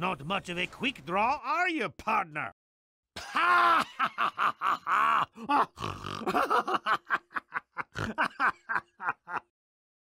Not much of a quick draw, are you, partner? Ha ha ha ha ha!